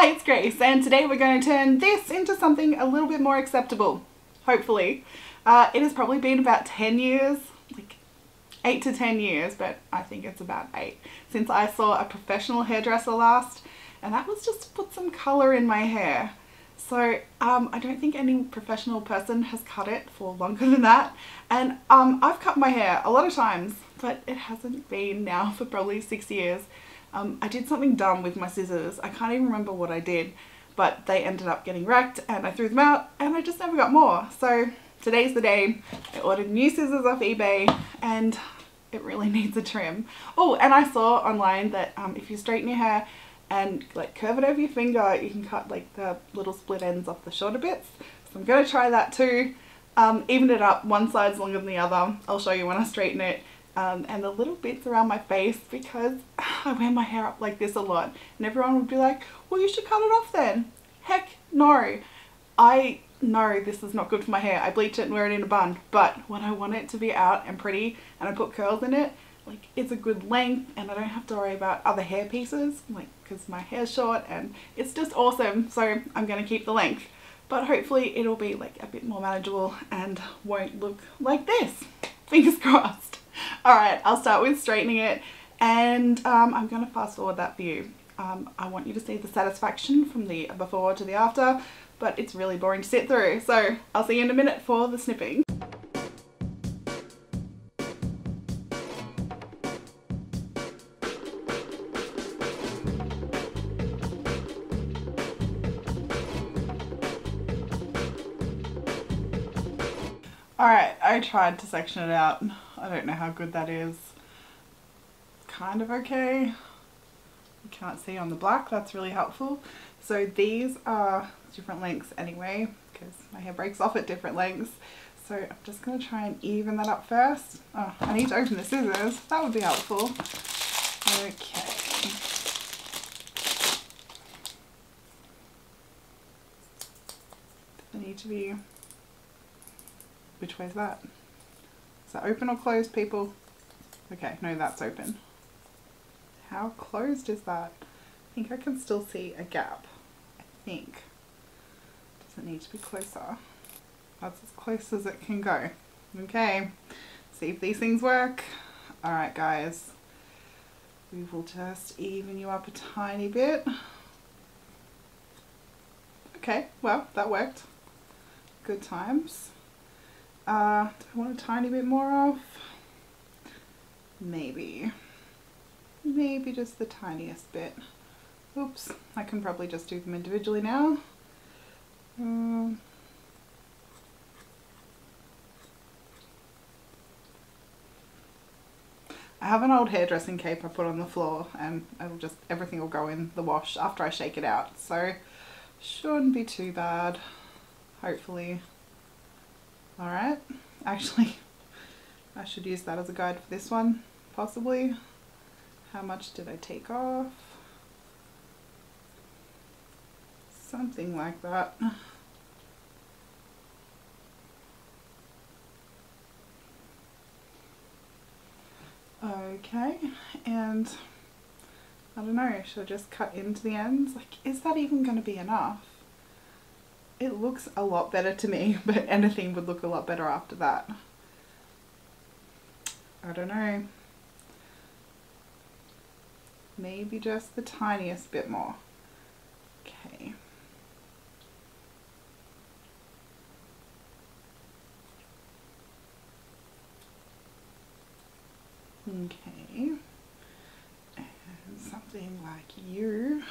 Hi, it's Grace, and today we're going to turn this into something a little bit more acceptable, hopefully. Uh, it has probably been about 10 years, like 8 to 10 years, but I think it's about 8, since I saw a professional hairdresser last, and that was just to put some colour in my hair. So um, I don't think any professional person has cut it for longer than that. And um, I've cut my hair a lot of times, but it hasn't been now for probably six years. Um, I did something dumb with my scissors. I can't even remember what I did, but they ended up getting wrecked and I threw them out and I just never got more. So today's the day. I ordered new scissors off eBay and it really needs a trim. Oh, and I saw online that um, if you straighten your hair and like curve it over your finger, you can cut like the little split ends off the shorter bits. So I'm going to try that too. Um, even it up, one side's longer than the other. I'll show you when I straighten it um, and the little bits around my face because I wear my hair up like this a lot. And everyone would be like well you should cut it off then. Heck no. I know this is not good for my hair. I bleach it and wear it in a bun. But when I want it to be out and pretty and I put curls in it like it's a good length and I don't have to worry about other hair pieces like because my hair's short and it's just awesome. So I'm gonna keep the length. But hopefully it'll be like a bit more manageable and won't look like this. Fingers crossed Alright, I'll start with straightening it and um, I'm going to fast forward that for you. Um, I want you to see the satisfaction from the before to the after, but it's really boring to sit through. So I'll see you in a minute for the snipping. Alright, I tried to section it out. I don't know how good that is. Kind of okay. You can't see on the black, that's really helpful. So these are different lengths anyway, because my hair breaks off at different lengths. So I'm just going to try and even that up first. Oh, I need to open the scissors. That would be helpful. Okay. They need to be... Which way is that? Is that open or closed, people? Okay, no, that's open. How closed is that? I think I can still see a gap. I think. Does it need to be closer? That's as close as it can go. Okay, see if these things work. Alright guys, we will just even you up a tiny bit. Okay, well, that worked. Good times. Uh, do I want a tiny bit more off? Maybe. Maybe just the tiniest bit. Oops, I can probably just do them individually now. Um, I have an old hairdressing cape I put on the floor and it'll just everything will go in the wash after I shake it out so shouldn't be too bad hopefully Alright, actually I should use that as a guide for this one, possibly. How much did I take off? Something like that. Okay, and I don't know, should I just cut into the ends? Like, is that even going to be enough? It looks a lot better to me, but anything would look a lot better after that. I don't know. Maybe just the tiniest bit more. Okay. Okay. And something like you.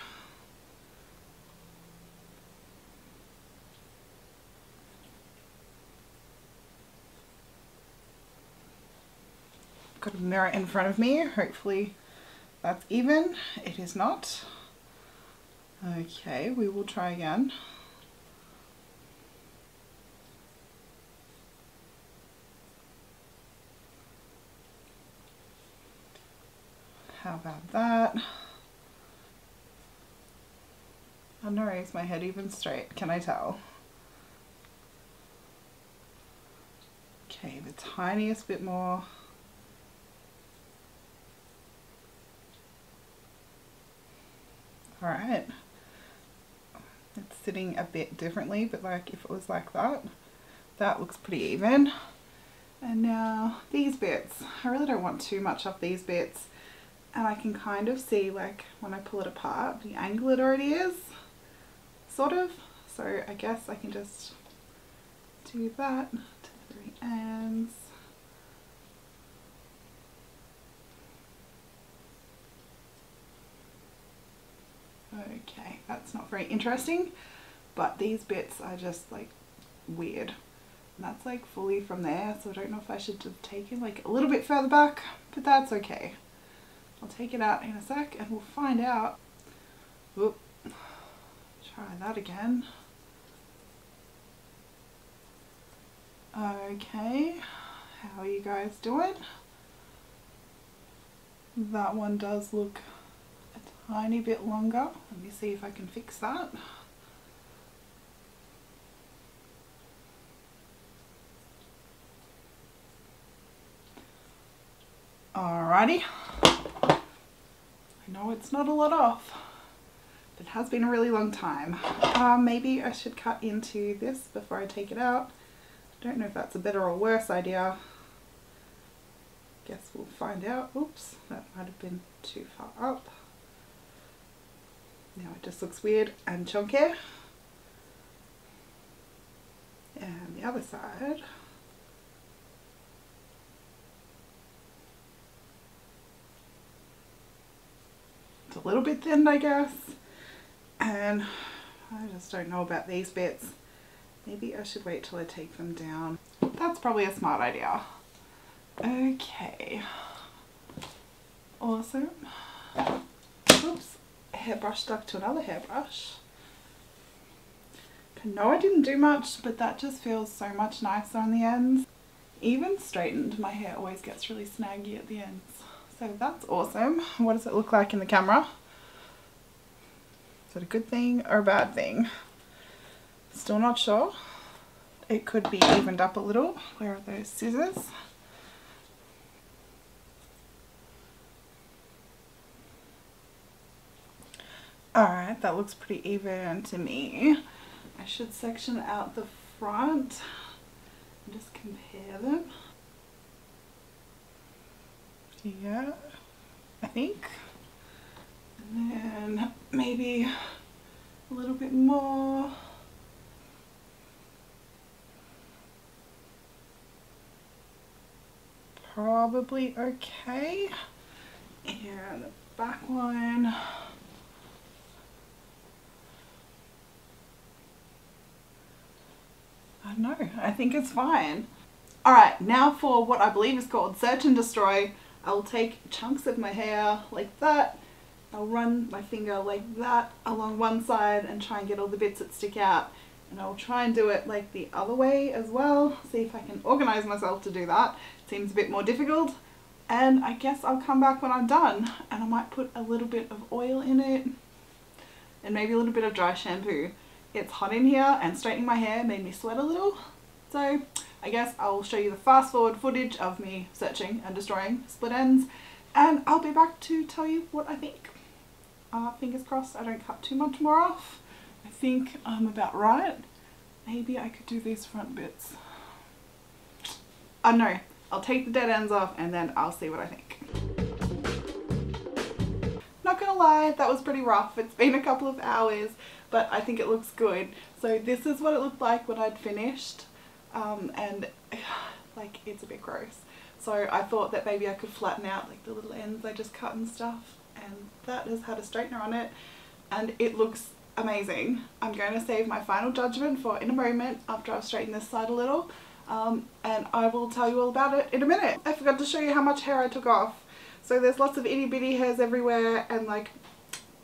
Got a mirror in front of me. Hopefully that's even. It is not. Okay, we will try again. How about that? I don't is my head even straight? Can I tell? Okay, the tiniest bit more. All right. It's sitting a bit differently, but like if it was like that, that looks pretty even. And now these bits, I really don't want too much of these bits. And I can kind of see like when I pull it apart, the angle it already is, sort of. So I guess I can just do that to the three ends. Okay, that's not very interesting, but these bits are just like weird. And that's like fully from there, so I don't know if I should have taken like a little bit further back, but that's okay. I'll take it out in a sec and we'll find out. Oop. Try that again. Okay, how are you guys doing? That one does look a tiny bit longer. Let me see if I can fix that. Alrighty. I know it's not a lot off. but It has been a really long time. Um, maybe I should cut into this before I take it out. I Don't know if that's a better or worse idea. Guess we'll find out. Oops, that might have been too far up. Now it just looks weird and chunky. And the other side. It's a little bit thin, I guess. And I just don't know about these bits. Maybe I should wait till I take them down. That's probably a smart idea. Okay. Awesome. Oops. Hairbrush stuck to another hairbrush. No, I didn't do much, but that just feels so much nicer on the ends. Even straightened, my hair always gets really snaggy at the ends. So that's awesome. What does it look like in the camera? Is it a good thing or a bad thing? Still not sure. It could be evened up a little. Where are those scissors? Alright, that looks pretty even to me. I should section out the front and just compare them. Yeah, I think. And then maybe a little bit more. Probably okay. And the back one. I don't know, I think it's fine. Alright, now for what I believe is called Search and Destroy. I'll take chunks of my hair like that. I'll run my finger like that along one side and try and get all the bits that stick out. And I'll try and do it like the other way as well. See if I can organize myself to do that. It seems a bit more difficult. And I guess I'll come back when I'm done. And I might put a little bit of oil in it. And maybe a little bit of dry shampoo it's hot in here and straightening my hair made me sweat a little. So I guess I'll show you the fast forward footage of me searching and destroying split ends and I'll be back to tell you what I think. Uh, fingers crossed I don't cut too much more off. I think I'm about right. Maybe I could do these front bits. I don't know. I'll take the dead ends off and then I'll see what I think. Not gonna lie, that was pretty rough. It's been a couple of hours but I think it looks good. So this is what it looked like when I'd finished um, and like it's a bit gross. So I thought that maybe I could flatten out like the little ends I just cut and stuff and that has had a straightener on it and it looks amazing. I'm going to save my final judgment for in a moment after I've straightened this side a little um, and I will tell you all about it in a minute. I forgot to show you how much hair I took off. So there's lots of itty bitty hairs everywhere and like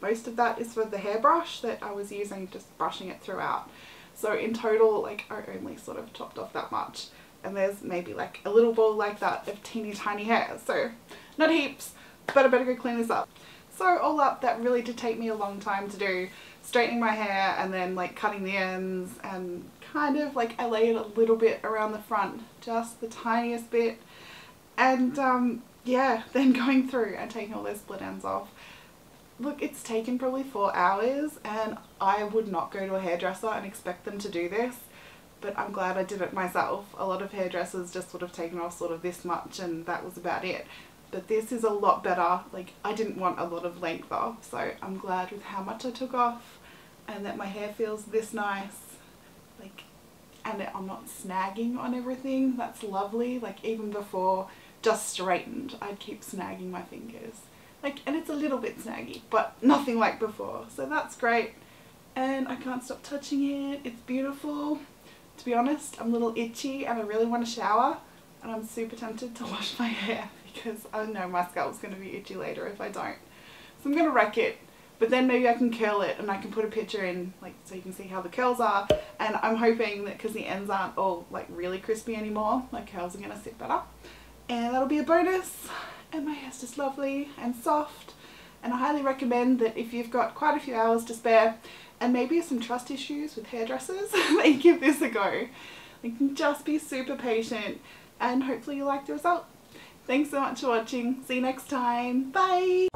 most of that is for the hairbrush that I was using just brushing it throughout. So in total like I only sort of chopped off that much and there's maybe like a little ball like that of teeny tiny hair. So not heaps but I better go clean this up. So all up that really did take me a long time to do straightening my hair and then like cutting the ends and kind of like I laid a little bit around the front just the tiniest bit and um, yeah then going through and taking all those split ends off look it's taken probably four hours and I would not go to a hairdresser and expect them to do this but I'm glad I did it myself. A lot of hairdressers just would have taken off sort of this much and that was about it. But this is a lot better. Like I didn't want a lot of length off so I'm glad with how much I took off and that my hair feels this nice. Like and I'm not snagging on everything. That's lovely. Like even before just straightened I'd keep snagging my fingers. Like and it's a little bit snaggy but nothing like before. So that's great and I can't stop touching it. It's beautiful to be honest, I'm a little itchy and I really want to shower and I'm super tempted to wash my hair because I know my scalp's going to be itchy later if I don't. So I'm going to wreck it but then maybe I can curl it and I can put a picture in like so you can see how the curls are and I'm hoping that because the ends aren't all like really crispy anymore my curls are going to sit better and that'll be a bonus and my hair's just lovely and soft and I highly recommend that if you've got quite a few hours to spare and maybe some trust issues with hairdressers, they give this a go. You can just be super patient and hopefully you like the result. Thanks so much for watching. See you next time. Bye!